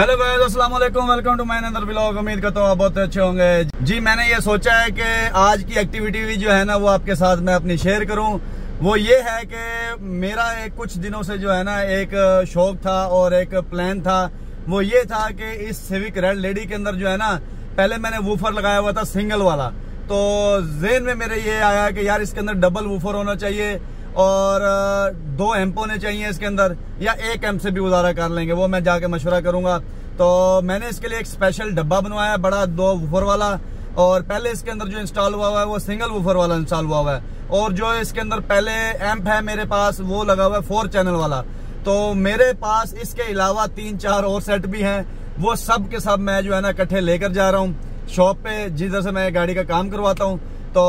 Hello guys अस्सलाम वालेकुम welcome to my another blog. उम्मीद करता आप बहुत अच्छे होंगे। जी, मैंने ये सोचा है कि आज की एक्टिविटी भी जो है ना, वो आपके साथ मैं अपनी शेयर करूँ। वो ये है कि मेरा एक कुछ दिनों से जो है ना, एक शौक था और एक प्लान था। वो ये था कि इस सिविक रेड लेडी के अंदर जो है ना, पहले मैंने वूफर लगाया हुआ था सिंगल वाला। तो जेन में मेरे ये आया कि यार इसके अंदर डबल वूफर होना चाहिए। और दो एम्प होने चाहिए इसके अंदर, या एक एम्प से भी गुजारा कर लेंगे, वो मैं जाके मशवरा करूँगा। तो मैंने इसके लिए एक स्पेशल डब्बा बनवाया, बड़ा दो वूफर वाला, और पहले इसके अंदर जो इंस्टॉल हुआ हुआ है, वो सिंगल वूफर वाला इंस्टॉल हुआ हुआ है। और जो इसके अंदर पहले एम्प है मेरे पास, वो लगा हुआ है फोर चैनल वाला। तो मेरे पास इसके अलावा तीन चार और सेट भी हैं, वो सब के सब मैं जो है ना इकट्ठे लेकर जा रहा हूँ। शॉप पे, जिधर से मैं गाड़ी का काम करवाता हूँ। तो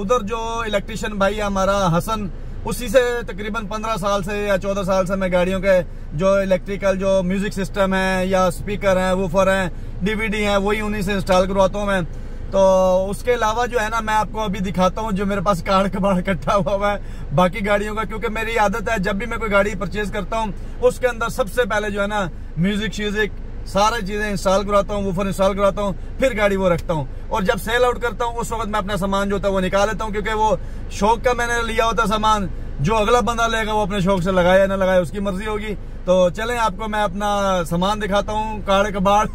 उधर जो इलेक्ट्रिशियन भाई है, हमारा हसन उसी से तकरीबन पंद्रह साल से या चौदह साल से मैं गाड़ियों के जो इलेक्ट्रिकल जो म्यूज़िक सिस्टम है या स्पीकर है वूफर है डीवीडी हैं, वही उन्हीं से इंस्टॉल करवाता हूँ मैं। तो उसके अलावा जो है ना, मैं आपको अभी दिखाता हूँ, जो मेरे पास कार्ड कबाड़ इकट्ठा हुआ है, बाकी गाड़ियों का, क्योंकि मेरी आदत है, जब भी मैं कोई गाड़ी परचेज करता हूँ, उसके अंदर सबसे पहले जो है ना म्यूज़िक श्यूजिक सारी चीज़ें इंस्टॉल करवाता हूँ वूफर इंस्टॉल कराता हूँ, फिर गाड़ी वो रखता हूँ। और जब सेल आउट करता हूँ, उस वक्त मैं अपना सामान जो होता है वो निकाल लेता हूँ, क्योंकि वो शौक का मैंने लिया होता सामान। जो अगला बंदा लेगा, वो अपने शौक से लगाए या ना लगाए उसकी मर्ज़ी होगी। तो चलें, आपको मैं अपना सामान दिखाता हूँ कार कबाड़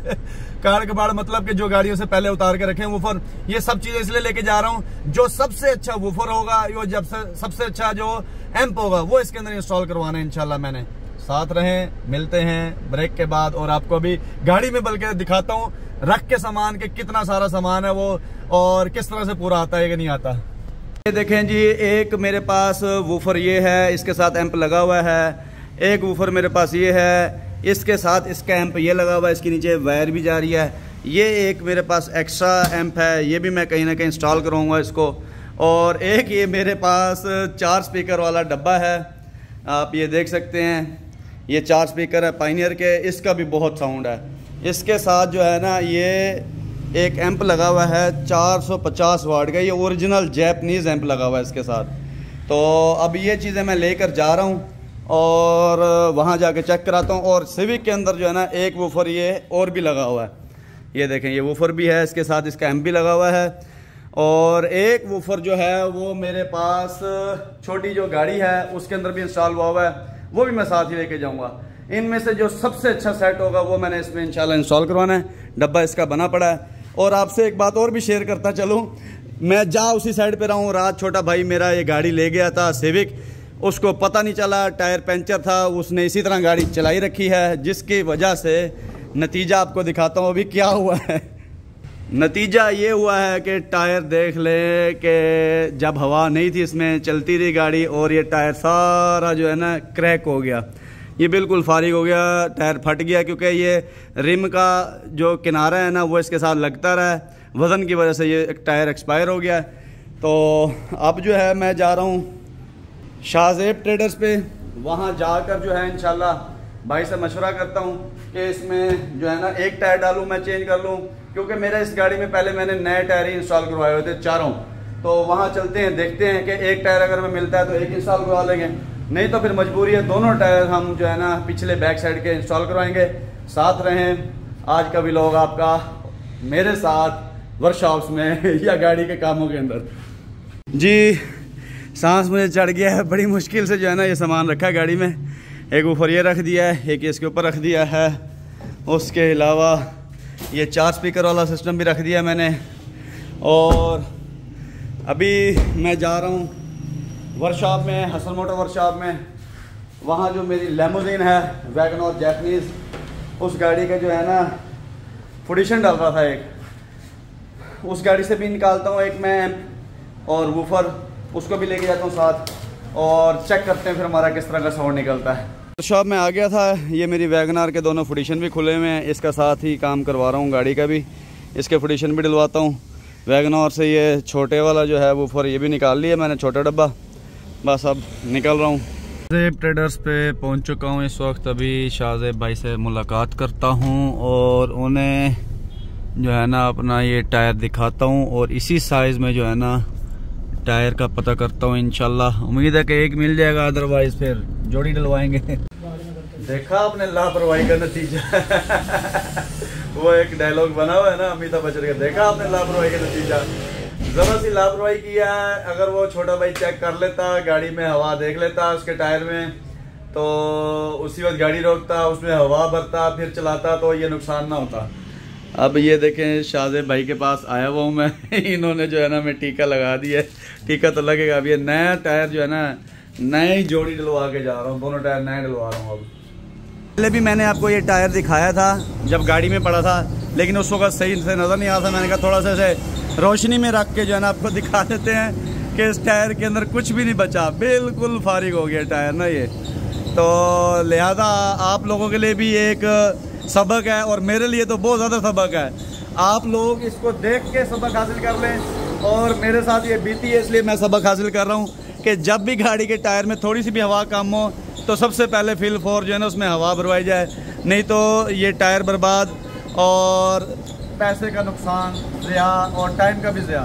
कार कबाड़ मतलब कि जो गाड़ियों से पहले उतार के रखे वूफर ये सब चीज़ें इसलिए लेके जा रहा हूँ, जो सबसे अच्छा वूफर होगा, यो जब सबसे अच्छा जो एम्प होगा, वो इसके अंदर इंस्टॉल करवाना है इनशाला मैंने। साथ रहें, मिलते हैं ब्रेक के बाद और आपको अभी गाड़ी में बल्कि दिखाता हूँ, रख के सामान के कितना सारा सामान है वो और किस तरह से पूरा आता है कि नहीं आता। ये देखें जी, एक मेरे पास वूफर ये है, इसके साथ एम्प लगा हुआ है। एक वूफर मेरे पास ये है, इसके साथ इसका एम्प ये लगा हुआ है, इसके नीचे वायर भी जा रही है। ये एक मेरे पास एक्स्ट्रा एम्प है, ये भी मैं कहीं ना कहीं इंस्टॉल करूँगा इसको। और एक ये मेरे पास चार स्पीकर वाला डब्बा है, आप ये देख सकते हैं। ये चार स्पीकर है पाइनियर के, इसका भी बहुत साउंड है। इसके साथ जो है ना, ये एक एम्प लगा हुआ है 450 वाट का, ये ओरिजिनल जैपनीज़ एम्प लगा हुआ है इसके साथ। तो अब ये चीज़ें मैं लेकर जा रहा हूँ और वहाँ जाके चेक कराता हूँ और सिविक के अंदर जो है ना, एक वूफर ये और भी लगा हुआ है। ये देखें, ये वूफर भी है, इसके साथ इसका एम्प भी लगा हुआ है। और एक वूफर जो है, वो मेरे पास छोटी जो गाड़ी है, उसके अंदर भी इंस्टॉल हुआ हुआ है। वो भी मैं साथ ही लेके जाऊँगा। इनमें से जो सबसे अच्छा सेट होगा, वो मैंने इसमें इंशाल्लाह इंस्टॉल करवाना है। डब्बा इसका बना पड़ा है। और आपसे एक बात और भी शेयर करता चलूँ। मैं जा उसी साइड पे रहा हूँ। रात छोटा भाई मेरा ये गाड़ी ले गया था सिविक उसको पता नहीं चला, टायर पंचर था। उसने इसी तरह गाड़ी चलाई रखी है, जिसकी वजह से नतीजा आपको दिखाता हूँ। अभी क्या हुआ है? नतीजा ये हुआ है कि टायर देख ले कि जब हवा नहीं थी इसमें, चलती रही गाड़ी और ये टायर सारा जो है ना क्रैक हो गया। ये बिल्कुल फारिग हो गया, टायर फट गया क्योंकि ये रिम का जो किनारा है ना, वो इसके साथ लगता रहा वज़न की वजह से ये टायर एक्सपायर हो गया। तो अब जो है मैं जा रहा हूँ शाहजेब ट्रेडर्स पे। वहाँ जाकर जो है इनशाला भाई से मशवरा करता हूँ कि इसमें जो है ना एक टायर डालूँ, मैं चेंज कर लूँ। क्योंकि मेरे इस गाड़ी में पहले मैंने नए टायर ही इंस्टॉल करवाए हुए थे, चारों। तो वहाँ चलते हैं, देखते हैं कि एक टायर अगर हमें मिलता है तो एक इंस्टॉल करवा लेंगे। नहीं तो फिर मजबूरी है, दोनों टायर हम जो है ना पिछले बैक साइड के इंस्टॉल करवाएँगे। साथ रहें, आज का भी लोग आपका मेरे साथ वर्कशॉप्स में या गाड़ी के कामों के अंदर। जी, सांस मुझे चढ़ गया है, बड़ी मुश्किल से जो है ना ये सामान रखा है गाड़ी में। एक ऊपर ये रख दिया है, एक इसके ऊपर रख दिया है। उसके अलावा ये चार स्पीकर वाला सिस्टम भी रख दिया मैंने। और अभी मैं जा रहा हूँ वर्कशॉप में हसन मोटर वर्कशॉप में। वहाँ जो मेरी लेमोजिन है वैगन और जैपनीज़ उस गाड़ी का जो है ना फुडिशन डाल रहा था एक। उस गाड़ी से भी निकालता हूँ एक मैं और वूफर उसको भी लेके जाता हूँ साथ। और चेक करते हैं फिर हमारा किस तरह का साउंड निकलता है। वर्कशॉप में आ गया था। ये मेरी वैगनार के दोनों फुडिशन भी खुले हुए हैं। इसका साथ ही काम करवा रहा हूँ गाड़ी का भी। इसके फुडिशन भी डलवाता हूँ। वैगनार से ये छोटे वाला जो है वो फर ये भी निकाल लिया मैंने, छोटा डब्बा। बस अब निकल रहा हूँ। शाहजेब ट्रेडर्स पे पहुँच चुका हूँ। इस वक्त अभी शाहजेब भाई से मुलाकात करता हूँ और उन्हें जो है ना अपना ये टायर दिखाता हूँ और इसी साइज़ में जो है ना टायर का पता करता हूँ इनशाला उम्मीद है कि एक मिल जाएगा अदरवाइज़ फिर जोड़ी डलवाएँगे। देखा आपने लापरवाही का नतीजा? वो एक डायलॉग बना हुआ है ना, अमिताभ बच्चन का। देखा आपने लापरवाही का नतीजा? जरा सी लापरवाही किया है, अगर वो छोटा भाई चेक कर लेता, गाड़ी में हवा देख लेता उसके टायर में तो उसी वक्त गाड़ी रोकता, उसमें हवा भरता, फिर चलाता तो ये नुकसान ना होता। अब ये देखें शाहजेब भाई के पास आया हुआ हूँ मैं। इन्होंने जो है ना मैं टीका लगा दिया टीका तो लगेगा, अब ये नया टायर जो है ना नया जोड़ी डलवा के जा रहा हूँ, दोनों टायर नए डलवा रहा हूँ अब। पहले भी मैंने आपको ये टायर दिखाया था, जब गाड़ी में पड़ा था, लेकिन उस वक्त सही से नज़र नहीं आता मैंने कहा थोड़ा सा ऐसे रोशनी में रख के जो है ना, आपको दिखा देते हैं कि इस टायर के अंदर कुछ भी नहीं बचा। बिल्कुल फारिग हो गया टायर ना ये। तो लिहाजा आप लोगों के लिए भी एक सबक है, और मेरे लिए तो बहुत ज़्यादा सबक है। आप लोग इसको देख के सबक हासिल कर लें, और मेरे साथ ये बीती है, इसलिए मैं सबक हासिल कर रहा हूँ। कि जब भी गाड़ी के टायर में थोड़ी सी भी हवा कम हो तो सबसे पहले फिल फोर जो है ना, उसमें हवा भरवाई जाए। नहीं तो ये टायर बर्बाद और पैसे का नुकसान ज़्या और टाइम का भी ज़्या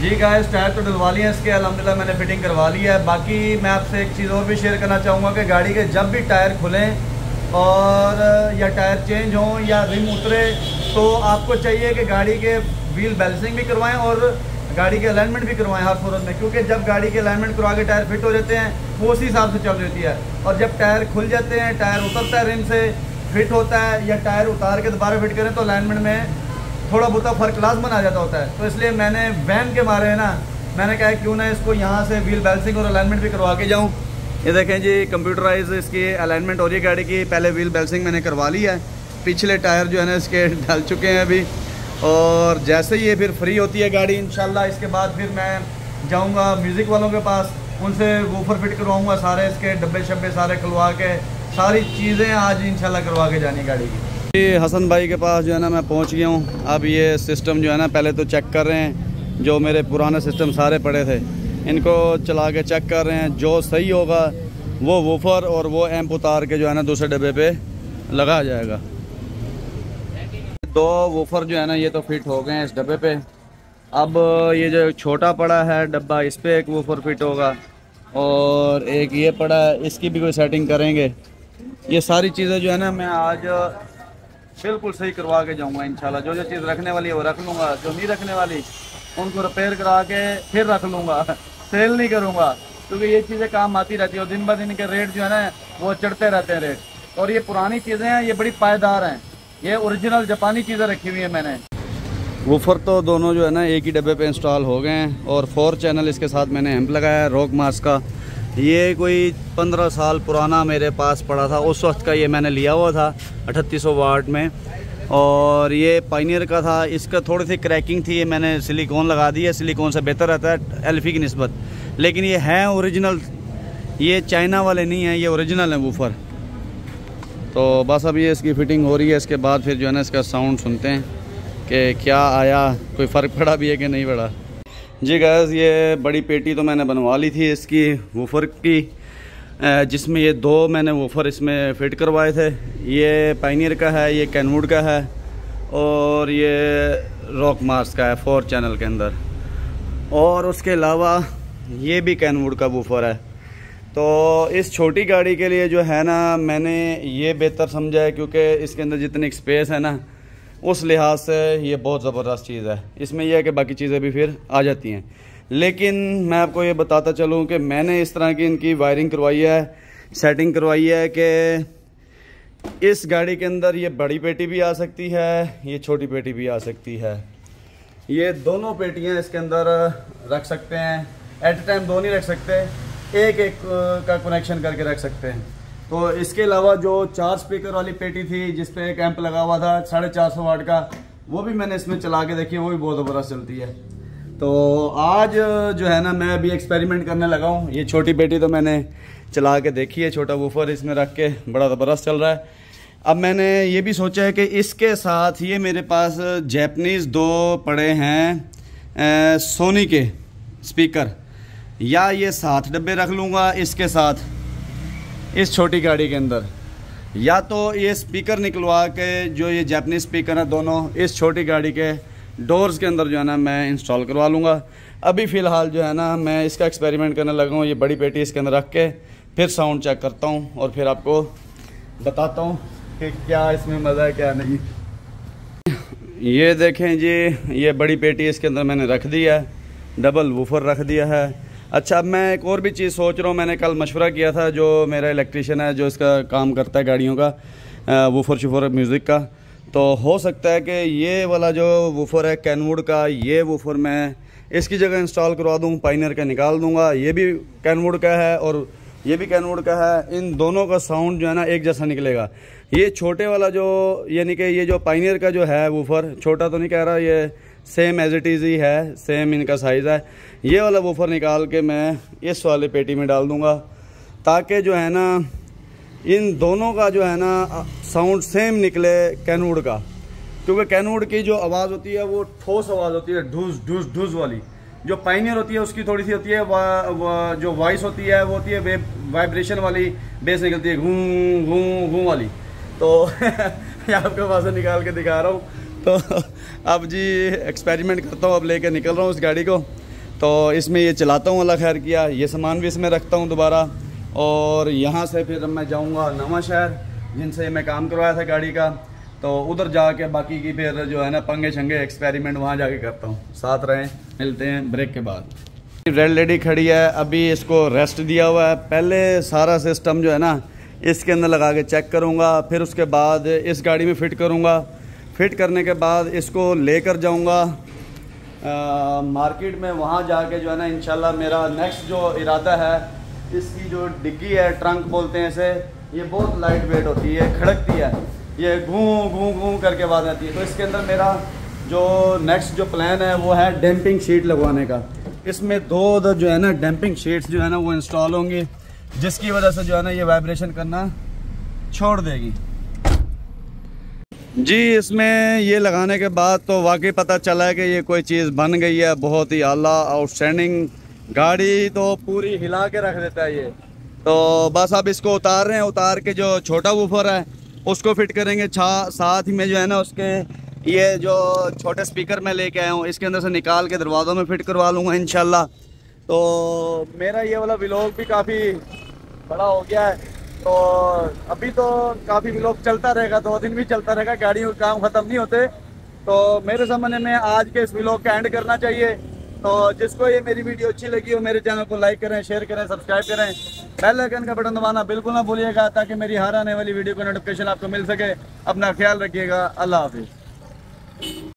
जी गाइस टायर तो डलवा लिया इसके अलहमदिल्ला मैंने फिटिंग करवा ली है। बाकी मैं आपसे एक चीज़ और भी शेयर करना चाहूँगा कि गाड़ी के जब भी टायर खुलें और, या टायर चेंज हों या रिम उतरे तो आपको चाहिए कि गाड़ी के व्हील बैलेंसिंग भी करवाएँ और गाड़ी के अलाइनमेंट भी करवाएँ हर सूरत में, क्योंकि जब गाड़ी के अलाइनमेंट करवा के टायर फिट हो जाते हैं, वो उसी हिसाब से चल रही है। और जब टायर खुल जाते हैं टायर उतरता है रिम से फिट होता है, या टायर उतार के दोबारा फिट करें तो अलाइनमेंट में थोड़ा बहुत फ़र्क लाजमन आ जाता होता है। तो इसलिए मैंने वैन के मारे है ना, मैंने कहा क्यों ना इसको यहाँ से व्हील बैलेंसिंग और अलाइनमेंट भी करवा के जाऊँ। ये देखें जी कंप्यूटराइज इसकी अलाइनमेंट हो रही है गाड़ी की पहले व्हील बैलेंसिंग मैंने करवा ली है। पिछले टायर जो है ना, इसके डल चुके हैं अभी। और जैसे ही ये फिर फ्री होती है गाड़ी इन इसके बाद फिर मैं जाऊँगा म्यूज़िक वालों के पास, उनसे वूफर फिट करवाऊँगा सारे इसके, डब्बे शब्बे सारे खुलवा के, सारी चीज़ें आज इंशाल्लाह करवा के जानी गाड़ी की। हसन भाई के पास जो है ना मैं पहुँच गया हूँ। अब ये सिस्टम जो है ना पहले तो चेक कर रहे हैं, जो मेरे पुराने सिस्टम सारे पड़े थे। इनको चला के चेक कर रहे हैं, जो सही होगा, वो वूफर और वो एम्प उतार के जो है ना दूसरे डब्बे पे लगा जाएगा। दो वूफर जो है ना, ये तो फिट हो गए हैं इस डब्बे पे। अब ये जो छोटा पड़ा है डब्बा, इस पर एक वूफर फिट होगा। और एक ये पड़ा है, इसकी भी कोई सेटिंग करेंगे। ये सारी चीज़ें जो है ना, मैं आज बिल्कुल सही करवा के जाऊँगा, इंशाल्लाह। जो जो चीज़ रखने वाली है वो रख लूँगा, जो नहीं रखने वाली, उनको रिपेयर करा के फिर रख लूँगा। सेल नहीं करूँगा, क्योंकि ये चीज़ें काम आती रहती है और दिन ब दिन के रेट जो है ना, वो चढ़ते रहते हैं रेट और ये पुरानी चीज़ें हैं, ये बड़ी पायदार हैं। ये ओरिजिनल जापानी चीज़ें रखी हुई है मैंने। वूफर तो दोनों जो है ना एक ही डब्बे पे इंस्टॉल हो गए हैं और फोर चैनल इसके साथ मैंने हेम्प लगाया है रॉक मार्स का। ये कोई पंद्रह साल पुराना मेरे पास पड़ा था, उस वक्त का ये मैंने लिया हुआ था, अठतीस वाट में। और ये पाइनियर का था, इसका थोड़ी सी क्रैकिंग थी, ये मैंने सिलिकॉन लगा दी है सिलिकॉन से बेहतर रहता है एल्फी की नस्बत। लेकिन ये हैं ओरिजिनल ये चाइना वाले नहीं हैं, ये ओरिजिनल हैं वूफर तो बस अब ये इसकी फ़िटिंग हो रही है, इसके बाद फिर जो है ना इसका साउंड सुनते हैं कि क्या आया, कोई फ़र्क पड़ा भी है कि नहीं पड़ा। जी गैस ये बड़ी पेटी तो मैंने बनवा ली थी इसकी वूफर की जिसमें ये दो मैंने वूफर इसमें फ़िट करवाए थे। ये पाइनियर का है, ये कैनवुड का है और ये रॉक मार्स का है फोर चैनल के अंदर। और उसके अलावा ये भी कैनवुड का वूफर है। तो इस छोटी गाड़ी के लिए जो है ना, मैंने ये बेहतर समझा है क्योंकि इसके अंदर जितनी स्पेस है ना, उस लिहाज से ये बहुत ज़बरदस्त चीज़ है। इसमें यह है कि बाकी चीज़ें भी फिर आ जाती हैं। लेकिन मैं आपको ये बताता चलूँ कि मैंने इस तरह की इनकी वायरिंग करवाई है सेटिंग करवाई है कि इस गाड़ी के अंदर ये बड़ी पेटी भी आ सकती है, ये छोटी पेटी भी आ सकती है। ये दोनों पेटियाँ इसके अंदर रख सकते हैं। एट टाइम दो नहीं रख सकते। एक एक का कनेक्शन करके रख सकते हैं। तो इसके अलावा जो चार स्पीकर वाली पेटी थी, जिस पे एक एम्प लगा हुआ था, साढ़े चार सौ वाट का, वो भी मैंने इसमें चला के देखी, वो भी बहुत ज़बरदस्त चलती है। तो आज जो है ना, मैं अभी एक्सपेरिमेंट करने लगा हूँ। ये छोटी पेटी तो मैंने चला के देखी है, छोटा वूफर इसमें रख के, बड़ा ज़बरदस्त चल रहा है। अब मैंने ये भी सोचा है कि इसके साथ ये मेरे पास जैपनीज़ दो पड़े हैं सोनी के स्पीकर या ये सात डब्बे रख लूँगा इसके साथ, इस छोटी गाड़ी के अंदर। या तो ये स्पीकर निकलवा के, जो ये जैपनीज़ स्पीकर है दोनों, इस छोटी गाड़ी के डोर्स के अंदर जो है ना मैं इंस्टॉल करवा लूँगा। अभी फ़िलहाल जो है ना मैं इसका एक्सपेरिमेंट करने लगा हूँ, ये बड़ी पेटी इसके अंदर रख के, फिर साउंड चेक करता हूँ और फिर आपको बताता हूँ कि क्या इसमें मज़ा है, क्या नहीं। ये देखें जी, ये बड़ी पेटी इसके अंदर मैंने रख दिया है डबल वूफर रख दिया है। अच्छा अब मैं एक और भी चीज़ सोच रहा हूँ। मैंने कल मशवरा किया था, जो मेरा इलेक्ट्रिशियन है, जो इसका काम करता है गाड़ियों का वूफर शुफर म्यूज़िक का। तो हो सकता है कि ये वाला जो वूफर है कैनवुड का, ये वूफर मैं इसकी जगह इंस्टॉल करवा दूँ पाइनर का निकाल दूँगा। ये भी कैनवुड का है और ये भी कैनवुड का है। इन दोनों का साउंड जो है ना, एक जैसा निकलेगा। ये छोटे वाला जो, यानी कि ये जो पाइनियर का जो है वूफर छोटा तो नहीं कह रहा, ये सेम एज इट इज़ ही है सेम इनका साइज़ है। ये वाला वूफर निकाल के मैं इस वाले पेटी में डाल दूँगा ताकि जो है ना इन दोनों का जो है ना साउंड सेम निकले कैनवुड का। क्योंकि कैनवुड की जो आवाज़ होती है वो ठोस आवाज़ होती है ढूस ढूस ढूस वाली। जो पाइनियर होती है उसकी थोड़ी सी होती है वा, वा, जो वॉइस होती है वो होती है वाइब्रेशन वाली बेस निकलती है घूम घूम घूम वाली। तो आपके पास निकाल के दिखा रहा हूँ। तो अब जी एक्सपेरिमेंट करता हूँ अब लेके निकल रहा हूँ उस गाड़ी को। तो इसमें ये चलाता हूँ, अल्लाह खैर किया। ये सामान भी इसमें रखता हूँ दोबारा। और यहाँ से फिर मैं जाऊँगा नवा शहर, जिनसे मैं काम करवाया था गाड़ी का। तो उधर जाके बाकी की फिर जो है ना, पंगे छंगे एक्सपेरिमेंट वहाँ जाके करता हूँ। साथ रहें, मिलते हैं ब्रेक के बाद। रेड लेडी खड़ी है, अभी इसको रेस्ट दिया हुआ है। पहले सारा सिस्टम जो है ना, इसके अंदर लगा के चेक करूँगा, फिर उसके बाद इस गाड़ी में फ़िट करूँगा। फिट करने के बाद इसको लेकर जाऊँगा। मार्केट में वहाँ जाके जो है ना इनशाला मेरा नेक्स्ट जो इरादा है, इसकी जो डिग्गी है ट्रंक बोलते हैं इसे, ये बहुत लाइट वेट होती है, खड़कती है। ये घूम घूम घूम करके आवाज़ आती है। तो इसके अंदर मेरा जो नेक्स्ट जो प्लान है, वो है डैम्पिंग शीट लगवाने का। इसमें दो उधर जो है ना डैम्पिंग शीट्स जो है ना, वो इंस्टॉल होंगी, जिसकी वजह से जो है ना, ये वाइब्रेशन करना छोड़ देगी। जी, इसमें ये लगाने के बाद तो वाकई पता चला है कि ये कोई चीज़ बन गई है, बहुत ही आला आउटस्टैंडिंग गाड़ी तो पूरी हिला के रख देता है ये। तो बस अब इसको उतार रहे हैं, उतार के जो छोटा वूफर है, उसको फिट करेंगे छा, साथ ही में जो है ना उसके ये जो छोटे स्पीकर मैं लेके आया हूँ, इसके अंदर से निकाल के दरवाज़ों में फिट करवा लूँगा इन तो मेरा ये वाला व्लॉग भी काफ़ी बड़ा हो गया है। तो अभी तो काफ़ी व्लॉग चलता रहेगा, दो दिन भी चलता रहेगा, गाड़ियों के काम ख़त्म नहीं होते। तो मेरे समझने में आज के इस व्लॉग का एंड करना चाहिए। तो जिसको ये मेरी वीडियो अच्छी लगी हो, मेरे चैनल को लाइक करें शेयर करें सब्सक्राइब करें। बेल आइकन का बटन दबाना बिल्कुल ना भूलिएगा, ताकि मेरी हर आने वाली वीडियो का नोटिफिकेशन आपको मिल सके। अपना ख्याल रखिएगा, अल्लाह हाफिज़।